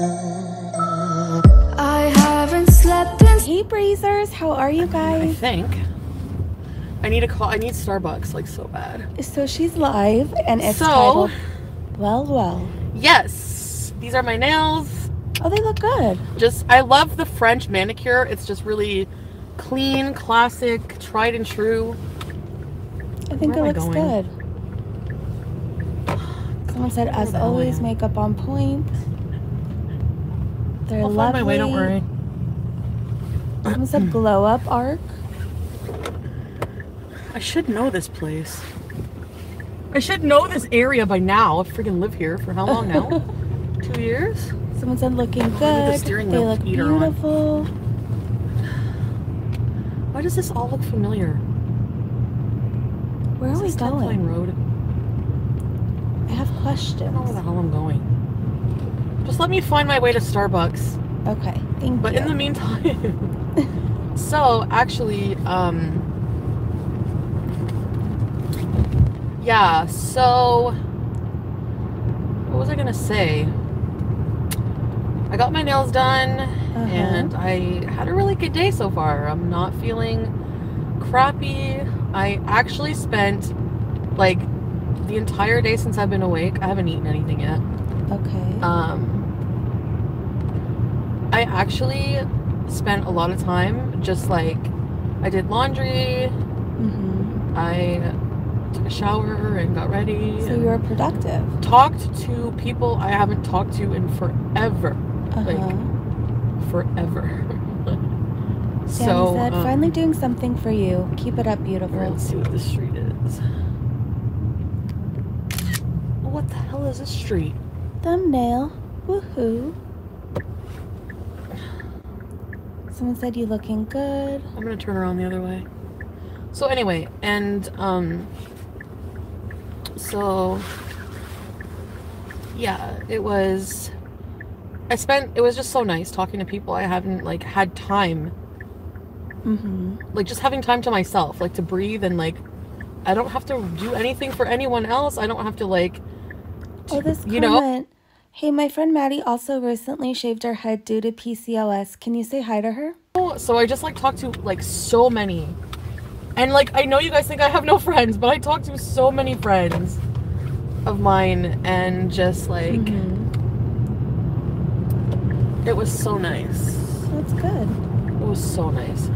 I haven't slept in. Hey, Brazers, how are you guys? I think. I need a call. I need Starbucks like so bad. So she's live, and it's So- titled "Well, Well." Yes, these are my nails. Oh, they look good. Just I love the French manicure. It's just really clean, classic, tried and true. I think Where it looks good. Someone said, "As I always, going? makeup on point." They're I'll lovely. find my way. Don't worry. Someone said, "Glow up arc." I should know this place. I should know this area by now. I freaking live here for how long now? Two years? Someone said, "Looking Look at the good." They look beautiful. Why does this all look familiar? Where Is are we going? Road? I have questions. I don't know where the hell I'm going. Just let me find my way to Starbucks. Okay, thank But you. in the meantime, so actually, um, yeah. So, what was I gonna say? I got my nails done, Uh-huh. and I had a really good day so far. I'm not feeling crappy. I actually spent like the entire day since I've been awake. I haven't eaten anything yet. okay. Um, I actually spent a lot of time just like I did laundry, hmm I took a shower and got ready. So you were productive. talked to people I haven't talked to in forever. Uh-huh. Like forever. Danny so said, um, finally doing something for you. Keep it up, beautiful. let's see what the street is. What the hell is this street? Thumbnail. Woohoo. Someone said you looking good. I'm gonna turn around the other way. So anyway, and um, so yeah, it was. I spent. It was just so nice talking to people I haven't like had time, Mm-hmm. like just having time to myself, like to breathe and like. I don't have to do anything for anyone else. I don't have to like. Oh, this you know? Hey, my friend Maddie also recently shaved her head due to PCOS. Can you say hi to her? So I just like talked to like so many. And like I know you guys think I have no friends, but I talked to so many friends of mine and just like Mhm. it was so nice. That's good. It was so nice.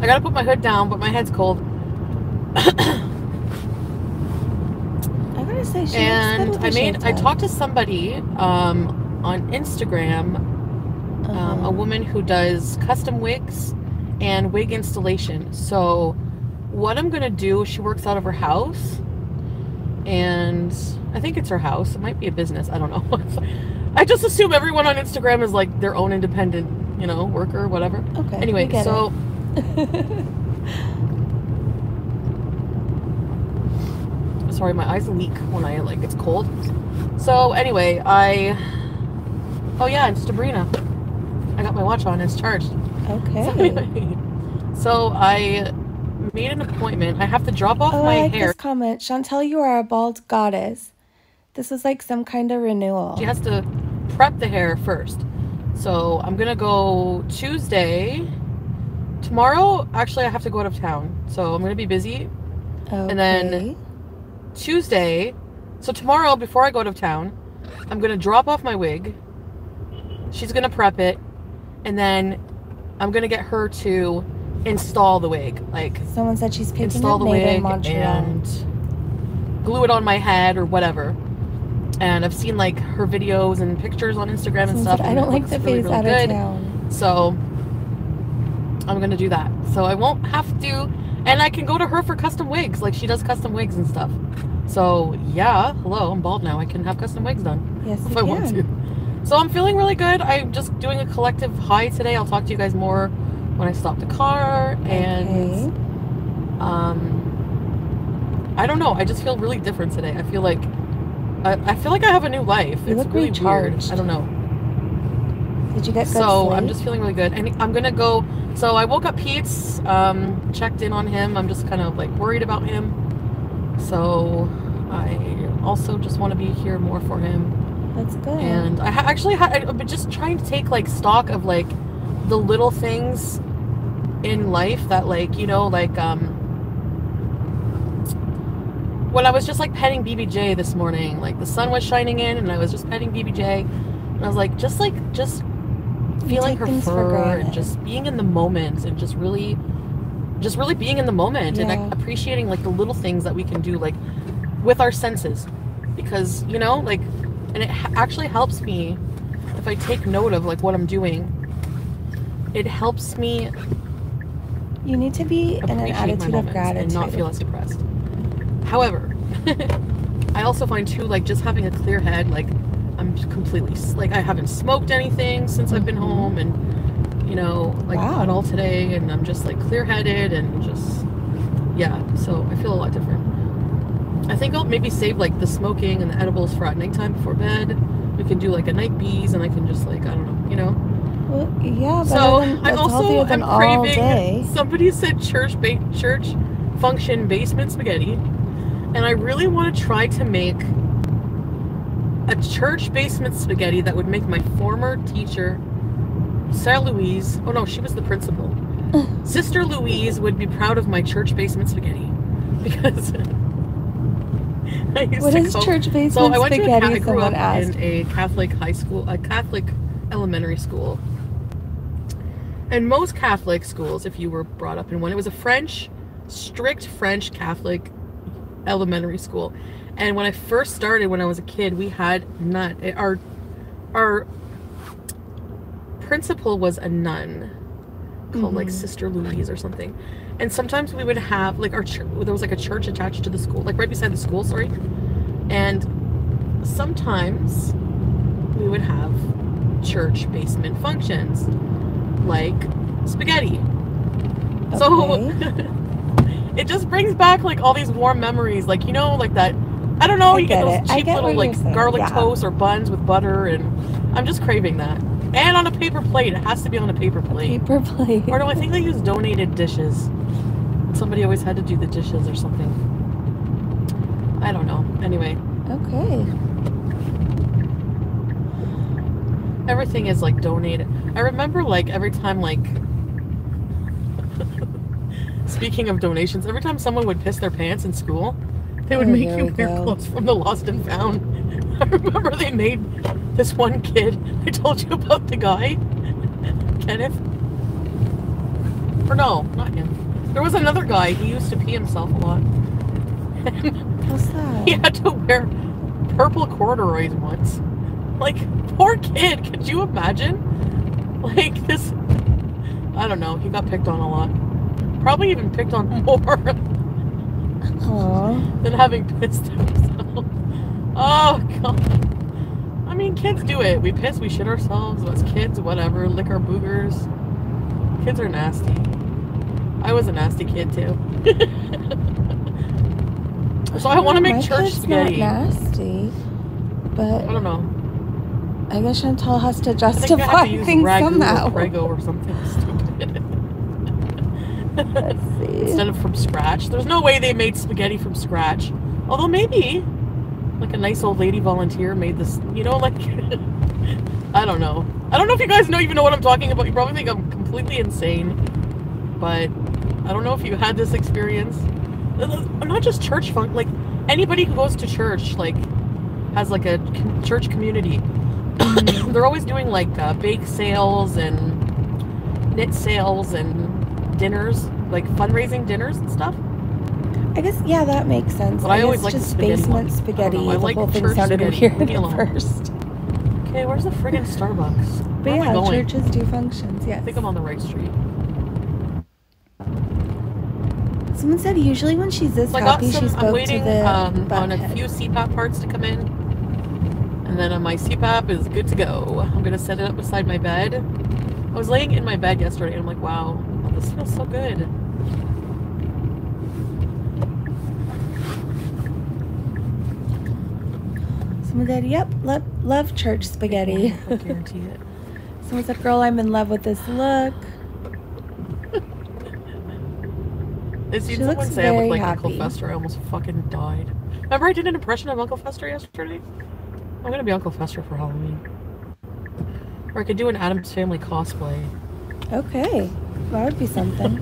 I gotta put my hood down, but my head's cold. Gotta say, she and looks good with I made I talked to somebody um, on Instagram um, Uh-huh. a woman who does custom wigs and wig installation. So, what I'm gonna do, she works out of her house, and I think it's her house. It might be a business. I don't know. I just assume everyone on Instagram is like their own independent, you know, worker, whatever. Okay. Anyway, so sorry, my eyes leak when I like it's cold. So anyway, I oh yeah, it's Sabrina. I got my watch on. It's charged. So okay. anyway, so I made an appointment. I have to drop off Oh, my I like hair. this comment. Chantal, you are a bald goddess. This is like some kind of renewal. She has to prep the hair first. So I'm gonna go Tuesday. Tomorrow, actually, I have to go out of town, so I'm gonna be busy. Okay. then- Tuesday, so tomorrow before I go out of town, I'm gonna drop off my wig. She's gonna prep it, and then I'm gonna get her to install the wig, like Someone said she's picking install up the in wig Montreal. and glue it on my head or whatever. And I've seen like her videos and pictures on Instagram and Someone stuff. said, I don't like the really, face really out good. of town. So I'm gonna do that. So I won't have to, and I can go to her for custom wigs. Like she does custom wigs and stuff. So yeah, hello, I'm bald now. I can have custom wigs done Yes, if I want to. So I'm feeling really good. I'm just doing a collective high today. I'll talk to you guys more when I stop the car and Okay. um I don't know. I just feel really different today. I feel like I, I feel like I have a new life. You it's really weird. recharged. I don't know. Did you get good So I'm just feeling really good, and I'm gonna go. So I woke up Pete's, um, checked in on him. I'm just kind of like worried about him. So I also just want to be here more for him. That's good. And I ha- actually ha- I've been just trying to take like stock of like the little things in life that like you know like um when I was just like petting BBJ this morning, like the sun was shining in and I was just petting BBJ and I was like just like just feeling her fur and just being in the moment and just really just really being in the moment and Yeah. like, appreciating like the little things that we can do like with our senses because you know like and it actually helps me if I take note of like what I'm doing it helps me You need to be in an attitude of gratitude. and not feel as depressed. However, I also find too like just having a clear head. Like I'm completely like I haven't smoked anything since I've been Mhm. home, and you know like Wow. all today, and I'm just like clear headed and just yeah. So I feel a lot different. I think I'll maybe save like the smoking and the edibles for at nighttime before bed. We can do like a night bees, and I can just like I don't know, you know. Well, yeah, So than, I that's also I'm craving. Somebody said church ba- church function basement spaghetti, and I really want to try to make a church basement spaghetti that would make my former teacher, Sarah Louise. Oh no, she was the principal. Sister Louise would be proud of my church basement spaghetti because I used What to is cook- church so basement I went to a, spaghetti? I grew up asked. in a Catholic high school, a Catholic elementary school. And most Catholic schools, if you were brought up in one, it was a French, strict French Catholic elementary school. And when I first started, when I was a kid, we had not our our principal was a nun called like Mhm. Sister Louise or something. And sometimes we would have like our church, there was like a church attached to the school, like right beside the school, sorry. And sometimes we would have church basement functions like spaghetti. So it just brings back like all these warm memories, like you know, like that. I don't know, I you get, get those it. I cheap get little like garlic yeah. toast or buns with butter, and I'm just craving that. And on a paper plate, it has to be on a paper plate. Paper plate. Or no, I think they use donated dishes. Somebody always had to do the dishes or something. I don't know. Anyway, Okay. everything is like donated. I remember like every time like speaking of donations, every time someone would piss their pants in school, they would Oh, make you we wear go. clothes from the lost and found. I remember they made this one kid. I told you about the guy, Kenneth. Or no, not him. There was another guy. He used to pee himself a lot. What's that? He had to wear purple corduroys once. Like, poor kid, could you imagine? Like, this. I don't know, he got picked on a lot. Probably even picked on more Aw. Than having pissed himself. Oh, God. I mean, kids do it. We piss, we shit ourselves. As kids, whatever. Lick our boogers. Kids are nasty. I was a nasty kid, too. so I want to make church spaghetti. Not nasty, but I don't know. I guess Chantal has to I think I have justify to use things ragu somehow. or Prego or something stupid. Instead of from scratch. There's no way they made spaghetti from scratch. Although maybe, like a nice old lady volunteer made this, you know, like, I don't know. I don't know if you guys know even know what I'm talking about. You probably think I'm completely insane. But I don't know if you had this experience. I'm not just church funk, like anybody who goes to church, like, has like a church community. They're always doing like uh, bake sales and knit sales and dinners, like fundraising dinners and stuff. I guess yeah, that makes sense. But I guess always like just spaghetti basement one. Spaghetti. I The like whole thing sounded weird at first. Okay, where's the friggin' Starbucks? But Where I yeah, churches do functions. Yes. I think I'm on the right street. Someone said usually when she's this So I happy, some. she I'm waiting to the um, on a few CPAP parts to come in, and then uh, my CPAP is good to go. I'm gonna set it up beside my bed. I was laying in my bed yesterday, and I'm like, wow, oh, this feels so good. Someone said, "Yep, love, love church spaghetti." I guarantee it. Someone said, "Girl, I'm in love with this look." I seen She someone say I look like Uncle. Fester. I almost fucking died. Remember I did an impression of Uncle Fester yesterday? I'm gonna be Uncle Fester for Halloween. Or I could do an Addams Family cosplay. Okay. That would be something.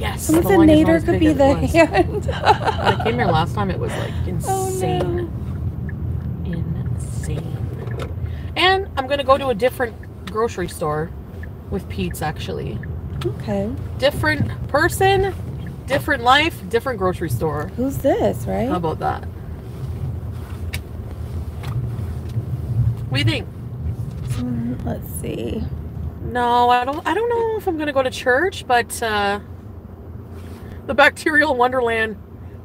Yes. Someone the said line is not Nader could be the hand. When I came here last time, it was like Oh, insane. Insane. And I'm gonna go to a different grocery store with Pete's actually. Okay. Different person, different life, different grocery store. Who's this, right? How about that? What do you think? Mm, Let's see. No, I don't. I don't know if I'm gonna go to church, but uh, the bacterial wonderland.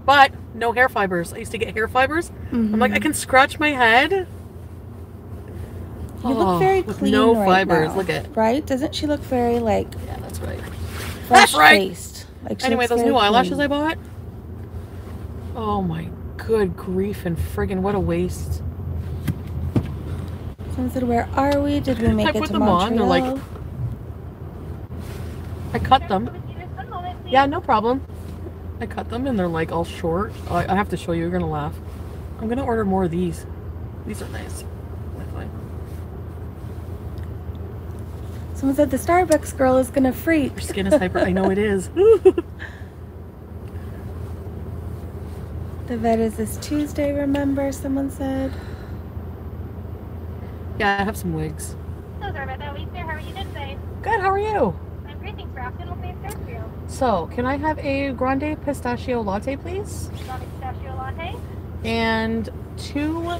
But no hair fibers. I used to get hair fibers. I'm like, I mm-hmm. can scratch my head. You Oh, look very with clean no right fibers. now, Look at. right. Doesn't she look very like Yeah, that's right. fresh right. faced? Like Anyway, those very new eyelashes. I bought. Oh my good grief and friggin' what a waste. Someone said, "Where are we? Did we make I it put to them on, they're like- I cut them. Yeah, no problem. I cut them and they're like all short. I, I have to show you. You're gonna laugh. I'm gonna order more of these. These are nice. Fine. Someone said the Starbucks girl is gonna freak. Your skin is hyper. I know it is. The vet is this Tuesday. Remember? Someone said. yeah, I have some wigs. So sorry about that. We there. How are you today? Good. How are you? I'm great. Thanks for asking. So, can I have a grande pistachio latte, please? Strawberry pistachio latte. And two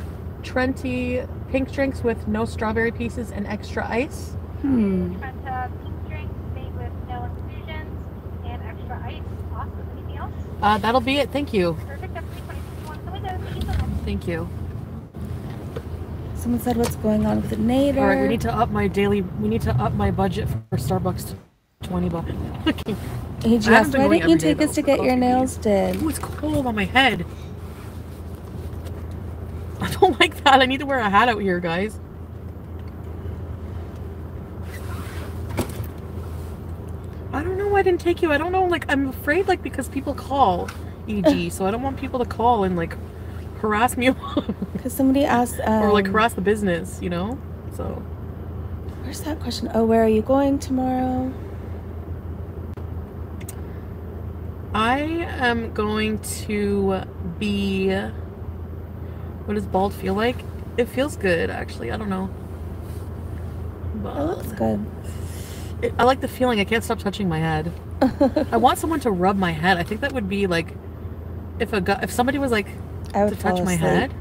Trenta pink drinks with no strawberry pieces and extra ice. Hmm. Trenta pink drink made with no infusions and extra ice. Awesome. Anything else? Uh, that'll be it. Thank you. Perfect. That's 321 the. Thank you. Thank you. Someone said, "What's going on with the Nader?" All right, we need to up my daily. We need to up my budget for Starbucks to twenty bucks. Okay. AG I haven't asked, been "Why didn't you take us to get your nails did?" Ooh, it's cold on my head. I don't like that. I need to wear a hat out here, guys. I don't know why I didn't take you. I don't know. Like, I'm afraid, like, because people call EG, so I don't want people to call and, like, harass me Because somebody asked, um, or, like, harass the business, you know? So, Where's that question? Oh, where are you going tomorrow? I am going to be. What does bald feel like? It feels good, actually. I don't know. That looks Bald. good. It, I like the feeling. I can't stop touching my head. I want someone to rub my head. I think that would be like, if a gu- if somebody was like I would to touch my head.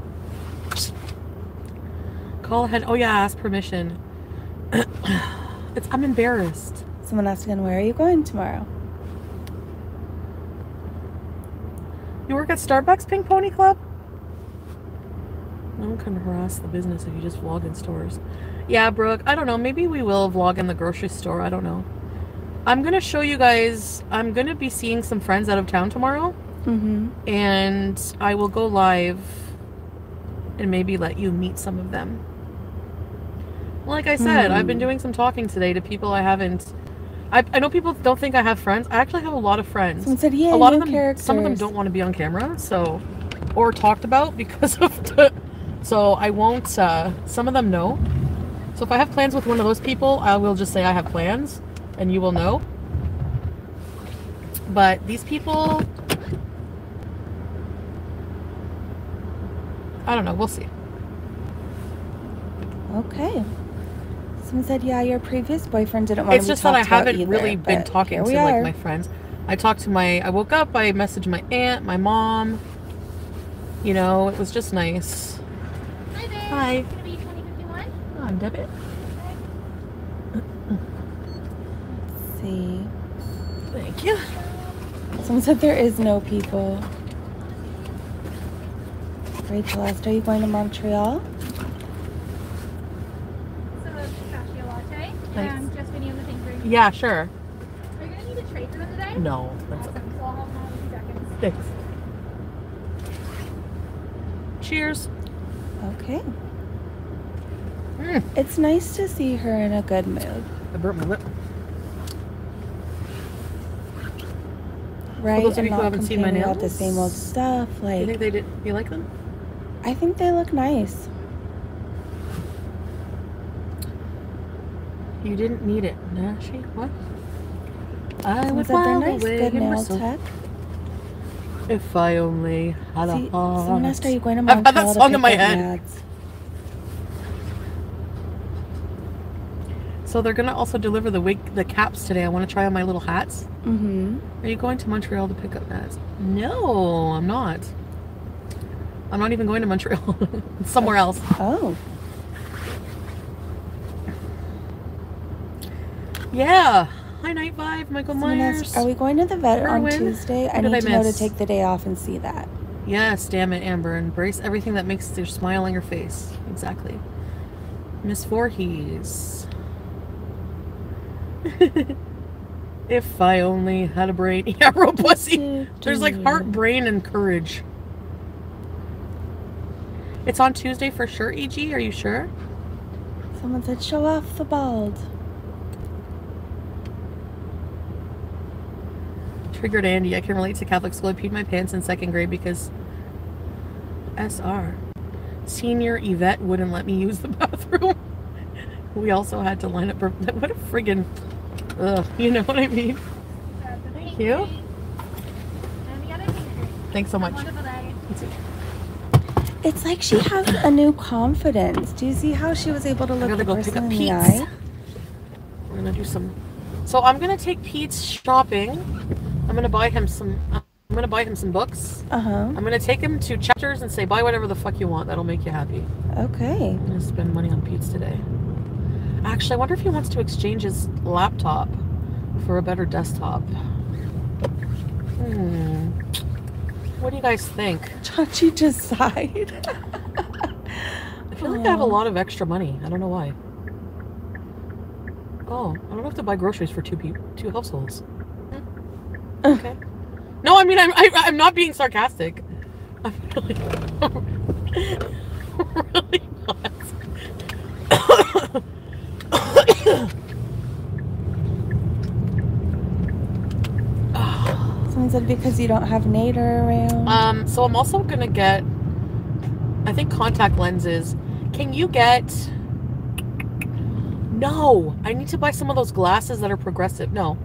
Call ahead. Oh yeah, ask permission. it's. I'm embarrassed. Someone asked again, "Where are you going tomorrow?" You work at Starbucks Pink Pony Club? No one can harass the business if you just vlog in stores. Yeah, Brooke, I don't know. Maybe we will vlog in the grocery store. I don't know. I'm going to show you guys. I'm going to be seeing some friends out of town tomorrow. Mm-hmm. And I will go live and maybe let you meet some of them. Like I said, I've been Hmm. doing some talking today to people I haven't. I, I know people don't think I have friends. I actually have a lot of friends Someone said, "Yeah, a lot of them characters." some of them don't want to be on camera so or talked about because of the so i won't uh some of them know so if i have plans with one of those people i will just say i have plans and you will know but these people i don't know we'll see Okay. Someone said, "Yeah, your previous boyfriend didn't want it's to be just that i haven't either, really been talking here to we like my friends i talked to my i woke up i messaged my aunt my mom you know it was just nice Hi there. Hi. It's gonna be 2051. on debit Let's see. Thank you. Someone said there is no people. Rachel asked, "Are you going to Montreal?" So pistachio latte. Thanks. And just video on the thing for you. Yeah, sure. Are you gonna need a tray for them today? No, that's Awesome. So I'll have them all in seconds. Thanks. Cheers. Okay. Mm, It's nice to see her in a good mood. I burnt my lip. right? those of and you who not haven't seen my complaining about the same old nails, stuff. You Like, think they did? You like them? I think they look nice. You didn't need it, Nashi. What? I Someone would said they're nice. away Good nail tech. if I only had See, a heart. someone asked, are you going to I've had that Montreal to song in pick my up head. Nads? So they're gonna also deliver the wig, the caps today. I want to try on my little hats. Mm-hmm. Are you going to Montreal to pick up Nads? No, I'm not. I'm not even going to Montreal. It's Somewhere else. Oh, Yeah. Hi, Night Vibe, Michael someone Myers. asked, are we going to the vet on? Tuesday? I What did need I to know to miss? take the day off and see that. Yes, damn it, Amber. Embrace everything that makes your smile on your face. Exactly. Miss Voorhees. if I only had a brain. Yeah, real pussy. There's like heart, brain, and courage. It's on Tuesday for sure, EG. Are you sure? Someone said, show off the bald. Triggered Andy. I can relate to Catholic school. I peed my pants in second grade because SR. Senior Yvette wouldn't let me use the bathroom. we also had to line up. For, what a friggin'. Ugh, you know what I mean? Uh, Thank you. green And the other pink green. Thanks so much. Have a wonderful day. Let's see. It's like she has a new confidence. Do you see how she was able to look gotta the go pick person up in Pete's. the eye? We're gonna do some. So I'm gonna take Pete's shopping. I'm gonna buy him some. I'm gonna buy him some books. Uh-huh. I'm gonna take him to Chapters and say, buy whatever the fuck you want. That'll make you happy. Okay. I'm gonna spend money on Pete's today. Actually, I wonder if he wants to exchange his laptop for a better desktop. Hmm. What do you guys think? Chachi just sighed. I feel like I have a lot of extra money. I don't know why. Oh, I don't have to buy groceries for two people, two households. Okay. No, I mean I'm I, I'm not being sarcastic. I'm really, really not. Someone said because you don't have Nader around. Um, so I'm also gonna get, I think contact lenses. Can you get? No, I need to buy some of those glasses that are progressive. No,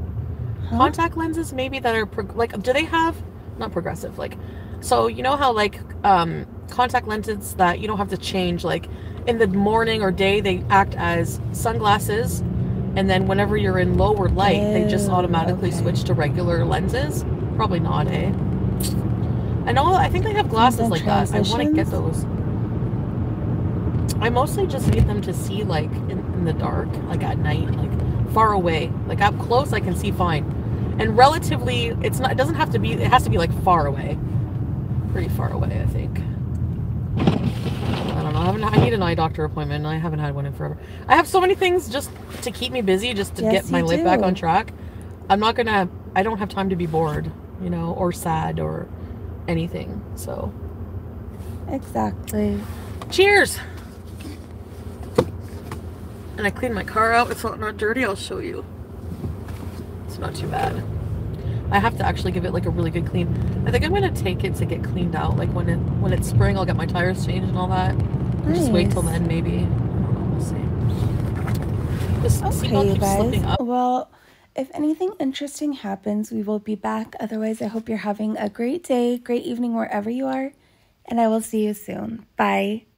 Huh? contact lenses maybe that are prog- like. Do they have not progressive? Like, so you know how like um contact lenses that you don't have to change. Like in the morning or day, they act as sunglasses, and then whenever you're in lower light, they just Oh, automatically okay. switch to regular lenses. Probably not, eh? I know. I think they have glasses like that. I want to get those. I mostly just need them to see like in, in the dark, like at night, like far away. Like up close, I can see fine, and relatively, it's not. It doesn't have to be. It has to be like far away, pretty far away. I think. I don't know. I haven't. I need an eye doctor appointment. I haven't had one in forever. I have so many things just to keep me busy, just to Yes, get my life back on track. I'm not gonna. I don't have time to be bored, you know, or sad or anything. So, Exactly. cheers. And I cleaned my car out. It's not, not dirty. I'll show you. It's not too bad. I have to actually give it like a really good clean. I think I'm gonna take it to get cleaned out. Like when it when it's spring, I'll get my tires changed and all that. Just wait till then, maybe. Know. We'll see. This Okay, you guys. up. Well, if anything interesting happens, we will be back. Otherwise, I hope you're having a great day, great evening wherever you are, and I will see you soon. Bye.